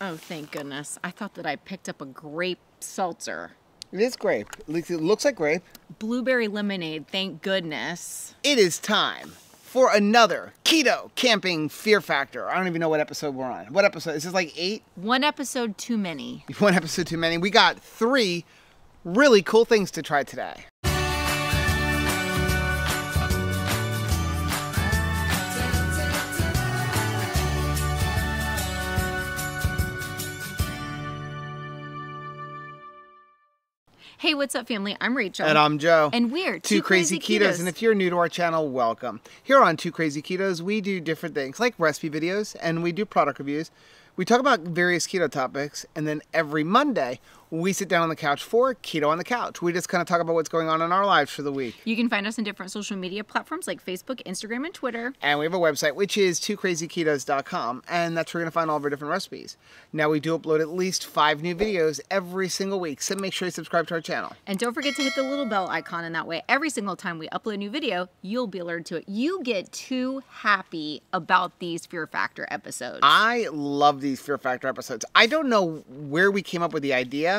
Oh, thank goodness. I thought that I picked up a grape seltzer. It is grape. It looks like grape. Blueberry lemonade, thank goodness. It is time for another keto camping fear factor. I don't even know what episode we're on. What episode? Is this like eight? One episode too many. One episode too many. We got three really cool things to try today. Hey, what's up, family? I'm Rachel. And I'm Joe. And we're Two, Crazy, Ketos. And if you're new to our channel, welcome. Here on Two Crazy Ketos, we do different things like recipe videos and we do product reviews. We talk about various keto topics, and then every Monday, we sit down on the couch for Keto on the Couch. We just kind of talk about what's going on in our lives for the week. You can find us on different social media platforms like Facebook, Instagram, and Twitter. And we have a website, which is twocrazyketos.com, and that's where you're going to find all of our different recipes. Now, we do upload at least five new videos every single week, so make sure you subscribe to our channel. And don't forget to hit the little bell icon, and that way, every single time we upload a new video, you'll be alerted to it. You get too happy about these Fear Factor episodes. I love these Fear Factor episodes. I don't know where we came up with the idea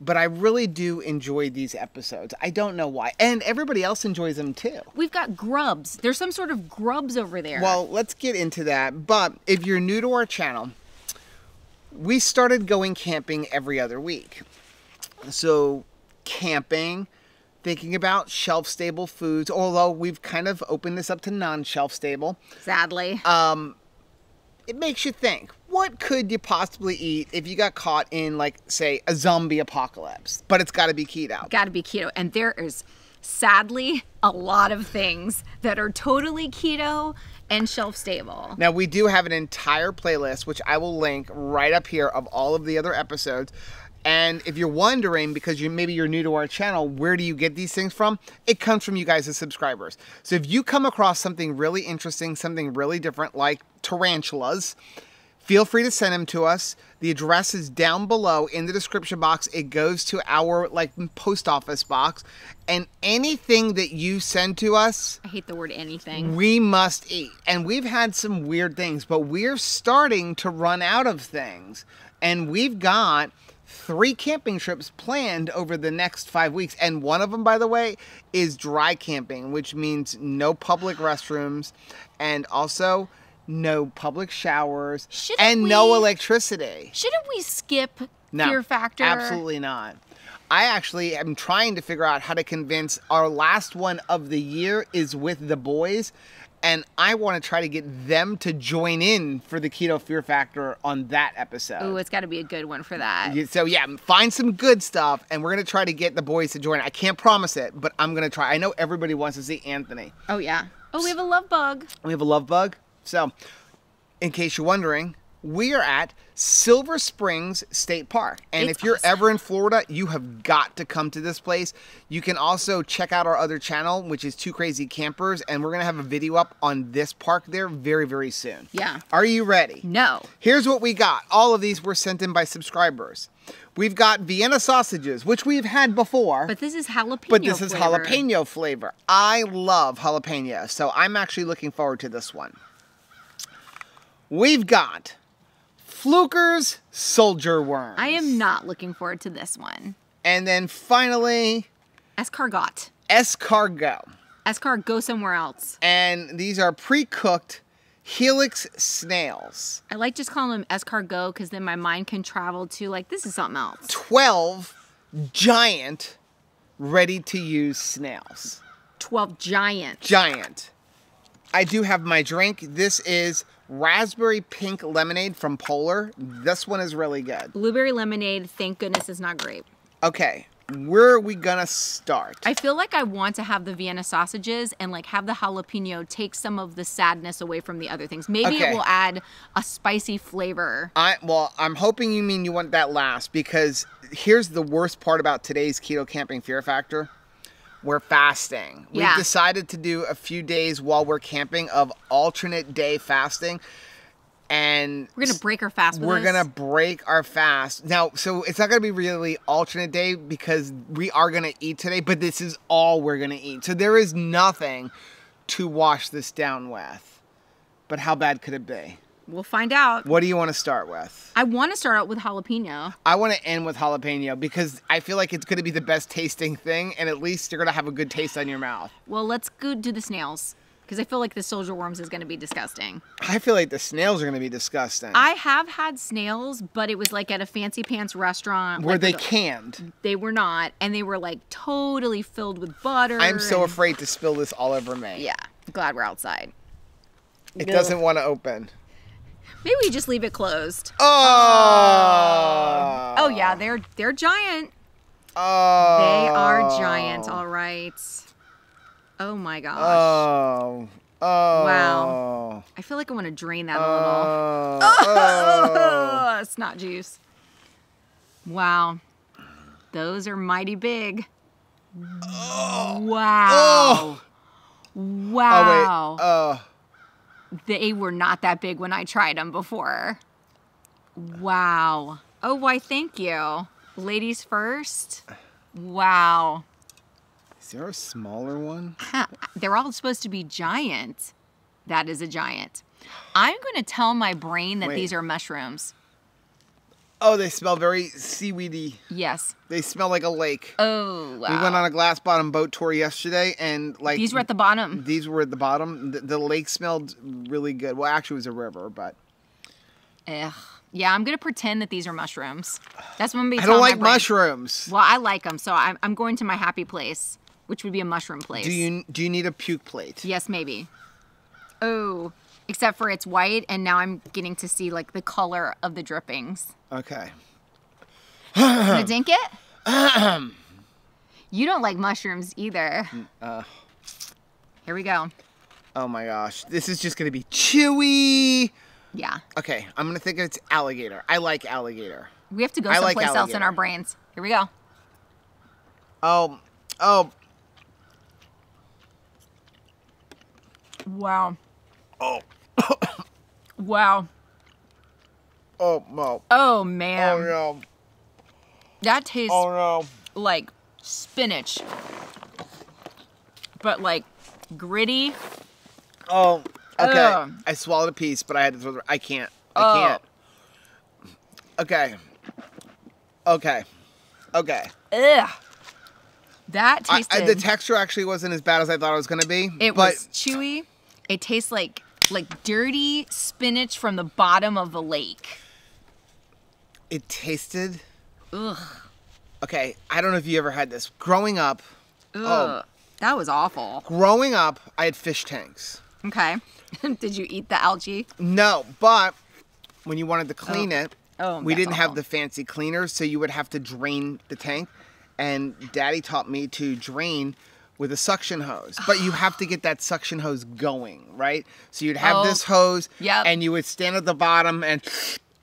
but I really do enjoy these episodes. I don't know why. And everybody else enjoys them too. We've got grubs. There's some sort of grubs over there. Well, let's get into that. But if you're new to our channel, we started going camping every other week. So, camping, thinking about shelf stable foods, although we've kind of opened this up to non shelf stable. Sadly. Um, it makes you think what could you possibly eat if you got caught in like say a zombie apocalypse? But it's got to be keto. Got to be keto. And there is sadly a lot of things that are totally keto and shelf stable. Now we do have an entire playlist which i will link right up here of all of the other episodes. And if you're wondering, because you maybe you're new to our channel, where do you get these things from? It comes from you guys as subscribers. So if you come across something really interesting, something really different, like tarantulas, feel free to send them to us. The address is down below in the description box. It goes to our like post office box. And anything that you send to us, I hate the word anything. We must eat. And we've had some weird things, but we're starting to run out of things. And we've got three camping trips planned over the next five weeks. And one of them, by the way, is dry camping, which means no public restrooms and also no public showers Shouldn't and we, no electricity. Shouldn't we skip no, Fear Factor? Absolutely not. I actually am trying to figure out how to convince our last one of the year is with the boys and I want to try to get them to join in for the Keto Fear Factor on that episode. Oh, it's got to be a good one for that. So yeah, find some good stuff, and we're gonna try to get the boys to join. I can't promise it, but I'm gonna try. I know everybody wants to see Anthony. Oh yeah. Oh, we have a love bug. We have a love bug. So, in case you're wondering, we are at Silver Springs State Park. And it's if you're awesome. ever in Florida, you have got to come to this place. You can also check out our other channel, which is Two Crazy Campers, and we're going to have a video up on this park there very, very soon. Yeah. Are you ready? No. Here's what we got. All of these were sent in by subscribers. We've got Vienna sausages, which we've had before. But this is jalapeno But this is jalapeno flavor. I love jalapeno, so I'm actually looking forward to this one. We've got Fluker's Soldier Worm. I am not looking forward to this one. And then finally, Escargot. Escargot. Escargot, go somewhere else. And these are pre-cooked helix snails. I like just calling them escargot because then my mind can travel to like, this is something else. 12 giant ready-to-use snails. 12 giant. Giant. I do have my drink. This is raspberry pink lemonade from Polar. This one is really good. Blueberry lemonade, thank goodness is not grape. Okay, where are we gonna start? I feel like I want to have the Vienna sausages and like have the jalapeno take some of the sadness away from the other things. Maybe okay. it will add a spicy flavor. I well, I'm hoping you mean you want that last because here's the worst part about today's keto camping fear factor we're fasting. Yeah. We've decided to do a few days while we're camping of alternate day fasting. And we're gonna break our fast. we're this. gonna break our fast now. So it's not gonna be really alternate day because we are gonna eat today, but this is all we're gonna eat. So there is nothing to wash this down with. But how bad could it be? We'll find out. What do you want to start with? I want to start out with jalapeno. I want to end with jalapeno because I feel like it's going to be the best tasting thing, and at least you're going to have a good taste on your mouth. Well, let's go do the snails because I feel like the soldier worms is going to be disgusting. I feel like the snails are going to be disgusting. I have had snails, but it was like at a fancy pants restaurant. Were like, they a- canned? They were not, and they were like totally filled with butter. I'm so and- afraid to spill this all over me. Yeah, glad we're outside. It doesn't want to open. Maybe we just leave it closed. Oh. Oh yeah, they're they're giant. Oh. They are giant. All right. Oh my gosh. Oh. Oh. Wow. I feel like I want to drain that a little. Oh. oh. it's not juice. Wow. Those are mighty big. Oh. Wow. Oh, Wow. Oh, wait. Oh. They were not that big when I tried them before. Wow. Oh, why, thank you. Ladies first. Wow. Is there a smaller one? They're all supposed to be giant. That is a giant. I'm going to tell my brain that Wait. these are mushrooms. Oh, they smell very seaweedy. Yes. They smell like a lake. Oh, wow. We went on a glass bottom boat tour yesterday, and like These were at the bottom. these were at the bottom. The, the lake smelled really good. Well, actually, it was a river, but Ugh. Yeah, I'm going to pretend that these are mushrooms. That's what I'm going to be I don't like mushrooms. Well, I like them, so I'm, I'm going to my happy place, which would be a mushroom place. Do you do you need a puke plate? Yes, maybe. Oh, except for it's white, and now I'm getting to see like the color of the drippings. Okay. Gonna dink it? you don't like mushrooms either. Uh, Here we go. oh my gosh, this is just gonna be chewy. Yeah, Okay, I'm gonna think it's alligator. I like alligator. we have to go I like someplace else in our brains. Here we go. Oh, oh, Wow. oh, Wow. oh no. Oh man, Oh no. that tastes Oh no. like spinach, but like gritty. Oh. Okay. Ugh. I swallowed a piece, but I had to throw. The, I can't. I Oh. can't. Okay. Okay. Okay. Ugh. That I, tasted. I, the texture actually wasn't as bad as I thought it was gonna be. It was chewy. It tastes like like dirty spinach from the bottom of a lake. it tasted. Ugh. Okay, I don't know if you ever had this. Growing up, Ugh. Oh. That was awful. growing up, I had fish tanks. Okay. Did you eat the algae? No, but when you wanted to clean oh. it, Oh, we didn't have the fancy cleaners, so you would have to drain the tank. And Daddy taught me to drain with a suction hose, but you have to get that suction hose going, right? So you'd have Oh, this hose, yep. and you would stand at the bottom and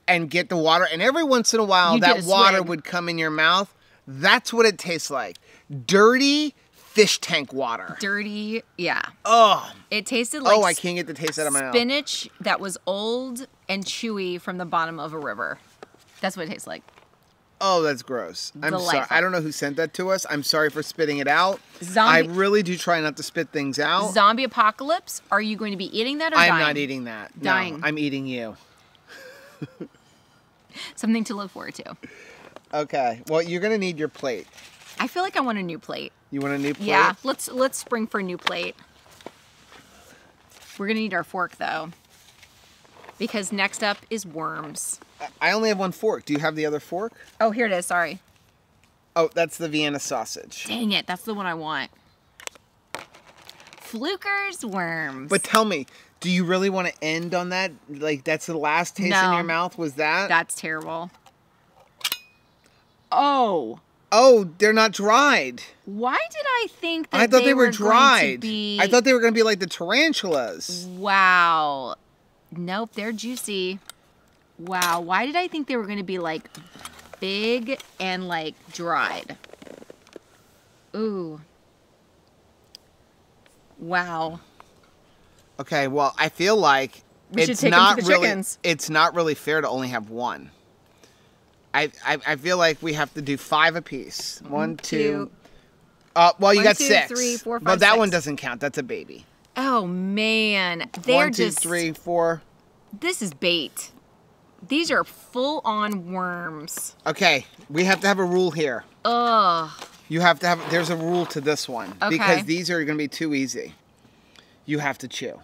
and get the water, and every once in a while You that a water would come in your mouth. That's what it tastes like, dirty fish tank water. Dirty. Yeah. Oh, It tasted oh, like oh, I can't get the taste out of my mouth. spinach that was old and chewy from the bottom of a river. That's what it tastes like. Oh, that's gross. I'm sorry. I don't know who sent that to us. I'm sorry for spitting it out. Zombie- I really do try not to spit things out. Zombie apocalypse. Are you going to be eating that or I'm dying? not eating that. No, Dying. I'm eating you. Something to look forward to. Okay. Well, you're gonna need your plate. I feel like I want a new plate. You want a new plate? Yeah, let's let's spring for a new plate. We're gonna need our fork though, because next up is worms. I only have one fork. Do you have the other fork? Oh, here it is. Sorry. Oh, that's the Vienna sausage. Dang it, that's the one I want. Fluker's worms. But tell me, do you really want to end on that? Like that's the last taste in your mouth? Was that? that's terrible. Oh, Oh, they're not dried. why did I think that I thought they, were, going to dried. be- I thought they were gonna be like the tarantulas. Wow. Nope, they're juicy. Wow. Why did I think they were going to be like big and like dried? Ooh. Wow. Okay, well, I feel like We it's take 'em not the really chickens. it's not really fair to only have one. I, I I feel like we have to do five apiece. One, two. two. Uh, well, you One, got two, six. three, four, but five, that one doesn't count. That's a baby. Oh man. They're One, two, just three, four. This is bait. These are full on worms. Okay, we have to have a rule here. Ugh. You have to have. There's a rule to this one Okay. because these are going to be too easy. You have to chew.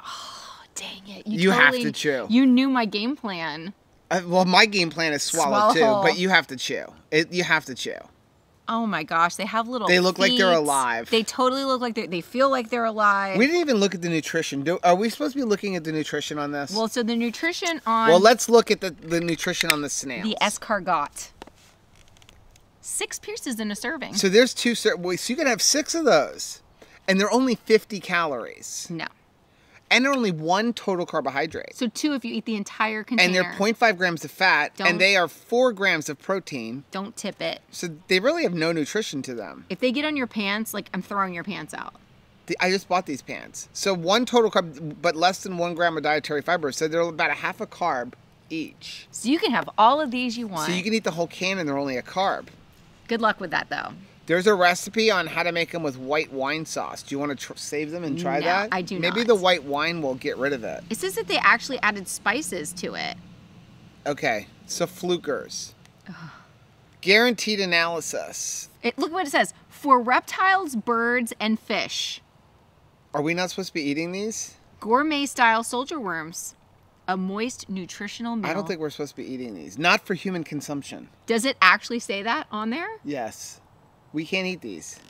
Oh dang it. You have totally- to chew. You knew my game plan. Uh, well, my game plan is swallow, Swallow too, but you have to chew. It, you have to chew. Oh my gosh, they have little They look like they're alive. They totally look like they they feel like they're alive. We didn't even look at the nutrition. Do, are we supposed to be looking at the nutrition on this? well, so the nutrition on Well, let's look at the, the nutrition on the snails. the escargot. Six pieces in a serving. So there's two. So you can have six of those, and they're only 50 calories, no. And they're only one total carbohydrate. So two if you eat the entire container. And they're 0.5 grams of fat, Don't- and they are four grams of protein. Don't tip it. So they really have no nutrition to them. If they get on your pants, like I'm throwing your pants out. The- I just bought these pants. So one total carb, but less than one gram of dietary fiber. So they're about a half a carb each. So you can have all of these you want. So you can eat the whole can, and they're only a carb. Good luck with that though. There's a recipe on how to make them with white wine sauce. Do you want to tr- save them and try No, that? I do Maybe not. the white wine will get rid of it. It says that they actually added spices to it. Okay, so Fluker's. Guaranteed analysis. It look what it says. For reptiles, birds, and fish. Are we not supposed to be eating these? Gourmet style soldier worms. A moist nutritional meal. I don't think we're supposed to be eating these. Not for human consumption. Does it actually say that on there? Yes. We can't eat these.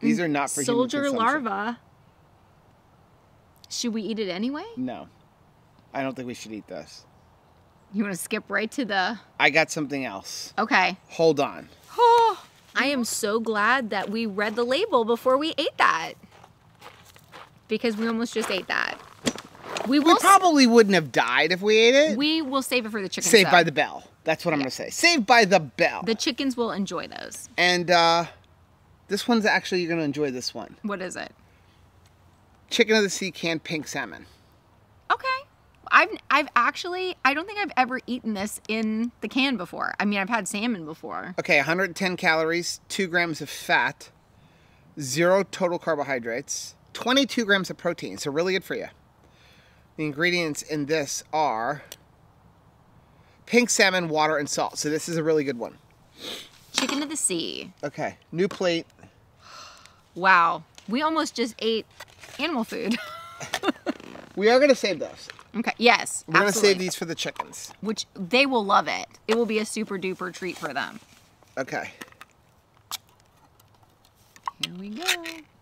These are not for Soldier larva. Should we eat it anyway? No. I don't think we should eat this. You want to skip right to the. I got something else. Okay. Hold on. Oh, I am so glad that we read the label before we ate that. Because we almost just ate that. We We probably wouldn't have died if we ate it. we will save it for the chickens. Saved though. by the bell. That's what I'm going to say. Saved by the bell. The chickens will enjoy those. and uh, this one's actually, you're going to enjoy this one. What is it? Chicken of the Sea canned pink salmon. Okay. I've I've actually I don't think I've ever eaten this in the can before. I mean I've had salmon before. Okay, 110 calories, 2 grams of fat, 0 total carbohydrates, 22 grams of protein. So, really good for you. The ingredients in this are pink salmon, water, and salt. So, this is a really good one. Chicken of the sea. Okay, new plate. Wow. We almost just ate animal food. We are going to save those. okay. Yes. We're going to save these for the chickens. Which they will love it. It will be a super duper treat for them. Okay. Here we go.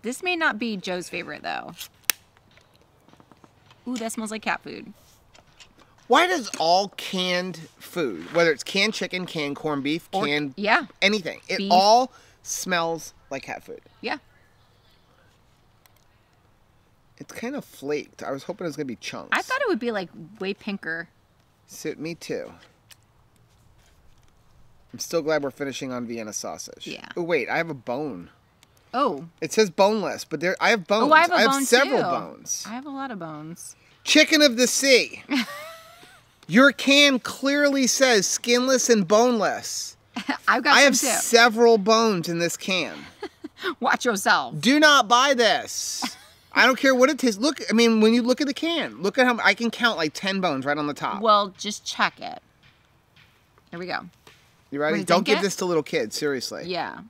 This may not be Joe's favorite though. Ooh, that smells like cat food. Why does all canned food, whether it's canned chicken, canned corned beef, Or- canned yeah. anything, it Beef. all smells like cat food? Yeah. It's kind of flaked. I was hoping it was gonna be chunks. I thought it would be like way pinker. So, me too. I'm still glad we're finishing on Vienna sausage. Yeah. Oh wait, I have a bone. Oh. It says boneless, but there I have bones. Oh, I have a bone several too. bones. I have a lot of bones. Chicken of the sea. Your can clearly says skinless and boneless. I've got I have too. several bones in this can. Watch yourself. Do not buy this. I don't care what it tastes. Look, I mean, when you look at the can, look at how I can count like ten bones right on the top. Well, just check it. Here we go. you ready? Don't give it? this to little kids. Seriously. Yeah.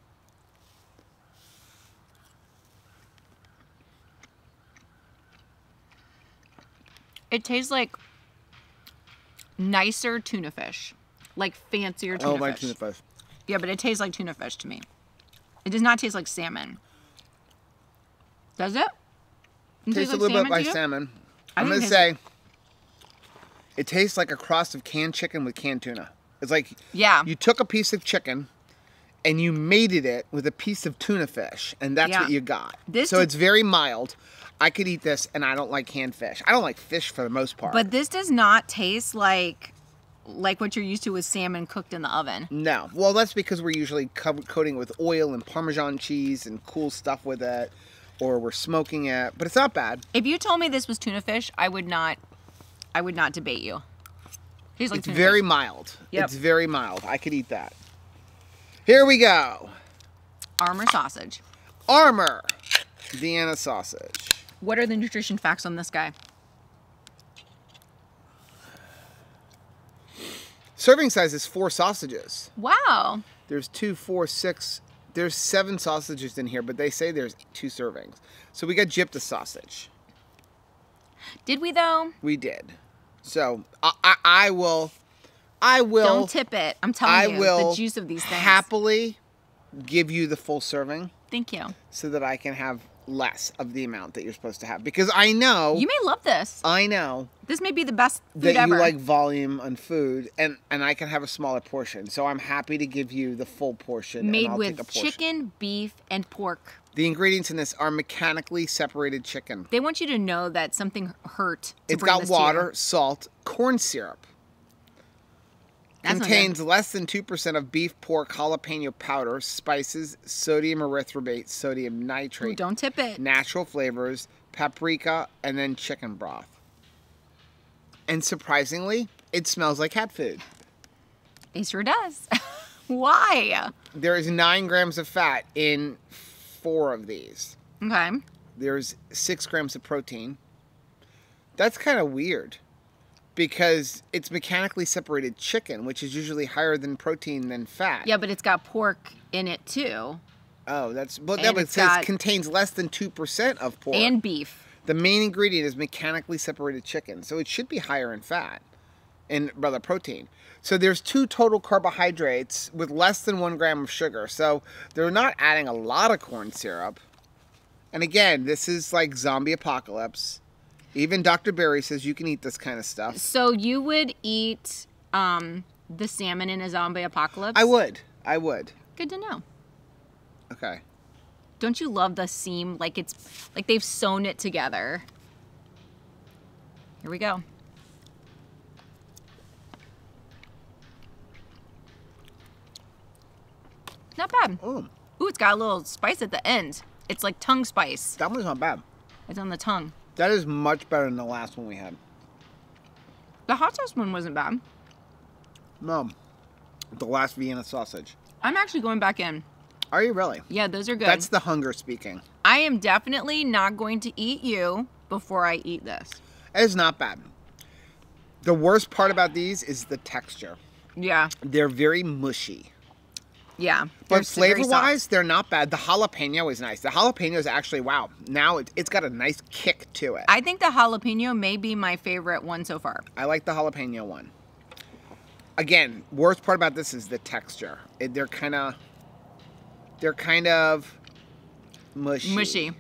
It tastes like nicer tuna fish, like fancier tuna fish. oh my tuna fish. Yeah, but it tastes like tuna fish to me. It does not taste like salmon. Does it? It Tastes a little bit like salmon. I I'm gonna say it tastes like a cross of canned chicken with canned tuna. It's like Yeah. you took a piece of chicken and you mated it with a piece of tuna fish, and that's Yeah. what you got. This so it's very mild. I could eat this, and I don't like canned fish. I don't like fish for the most part. But this does not taste like like what you're used to with salmon cooked in the oven. no, well, that's because we're usually co- coating it with oil and Parmesan cheese and cool stuff with it, or we're smoking it. But it's not bad. If you told me this was tuna fish, I would not I would not debate you. Like It's very fish. mild. Yep. It's very mild. I could eat that. Here we go. Armour sausage. Armour Vienna sausage. What are the nutrition facts on this guy? Serving size is four sausages. Wow. There's two, four, six. There's seven sausages in here, but they say there's two servings. So we got gypped a sausage. Did we though? We did. So I, I, I will, I will, Don't tip it. I'm telling you I you will the juice of these things. happily give you the full serving Thank you. so that I can have less of the amount that you're supposed to have because I know, You may love this. I know This may be the best food that ever. you like volume on food and and I can have a smaller portion. So I'm happy to give you the full portion. and Made I'll take a with portion. chicken, beef, and pork. The ingredients in this are mechanically separated chicken. They want you to know that something hurt. It's got this to you. water, salt, corn syrup. That's not good. Contains less than 2% of beef, pork, jalapeno powder, spices, sodium erythorbate, sodium Ooh, nitrate, don't tip it. natural flavors, paprika, and then chicken broth. And surprisingly, it smells like cat food. It sure does. Why? There is 9 grams of fat in four of these. Okay. There's 6 grams of protein. That's kind of weird because it's mechanically separated chicken, which is usually higher than protein than fat. Yeah, but it's got pork in it too, Oh, that's no, but it says contains less than two percent of pork. and beef. the main ingredient is mechanically separated chicken, so it should be higher in fat and rather protein. So there's two total carbohydrates with less than one gram of sugar. So they're not adding a lot of corn syrup. And again, this is like zombie apocalypse. Even Dr. Berry says you can eat this kind of stuff. So you would eat um, the salmon in a zombie apocalypse? I would. I would. Good to know. Okay. Don't you love the seam? Like it's like they've sewn it together. Here we go. Not bad. Oh, Ooh, it's got a little spice at the end. It's like tongue spice. that one's not bad. It's on the tongue. That is much better than the last one we had. The hot sauce one wasn't bad. No, the last Vienna sausage. I'm actually going back in. Are you really? Yeah, those are good. That's the hunger speaking. I am definitely not going to eat you before I eat this. It's not bad. The worst part about these is the texture. Yeah, They're very mushy. Yeah. But flavor soft. wise, they're not bad. The jalapeno is nice. The jalapeno is actually, wow, now it, it's got a nice kick to it. I, I think the jalapeno may be my favorite one so far. I like the jalapeno one. Again, worst part about this is the texture. It, they're kind of, they're kind of mushy. Mushy.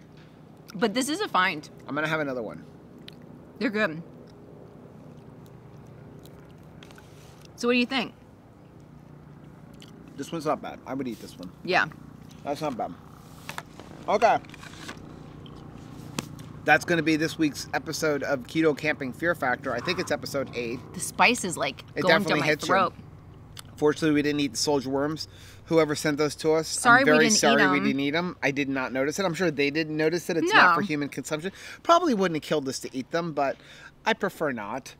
But this is a find. I'm going to have another one. They're good. So what do you think? This one's not bad. I would eat this one. Yeah. That's not bad. Okay. That's going to be this week's episode of Keto Camping Fear Factor. I think it's episode eight. The spice is like It going down definitely my hits you. throat. Fortunately, we didn't eat the soldier worms. Whoever sent those to us, Sorry I'm we very eat sorry we didn't eat them. I did not notice it. I'm sure they didn't notice it. It's not for human consumption. Probably wouldn't have killed us to eat them, but I prefer not.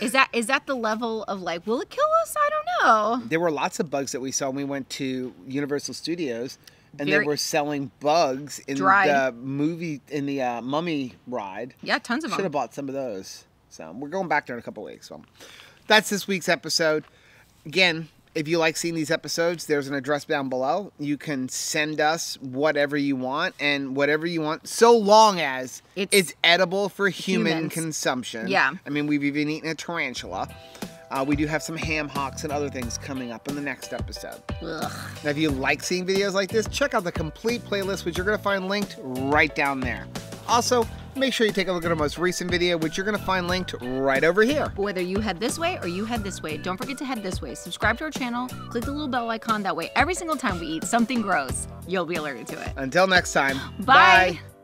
Is that is that the level of like, will it kill us? I don't know. There were lots of bugs that we saw when we went to Universal Studios, and Very- they were selling bugs in Dried. the movie in the uh, Mummy ride. Yeah, tons of Should have bought some of those. So we're going back there in a couple weeks. So that's this week's episode. Again, if you like seeing these episodes, there's an address down below. You can send us whatever you want and whatever you want, so long as it's, It's edible for human humans. consumption. Yeah. I mean, we've even eaten a tarantula. Uh, we do have some ham hocks and other things coming up in the next episode. Ugh. Now, if you like seeing videos like this, check out the complete playlist, which you're going to find linked right down there. Also, make sure you take a look at our most recent video, which you're going to find linked right over here. But whether you head this way or you head this way, don't forget to head this way. Subscribe to our channel, click the little bell icon. That way, every single time we eat something gross, you'll be alerted to it. Until next time, Bye. bye.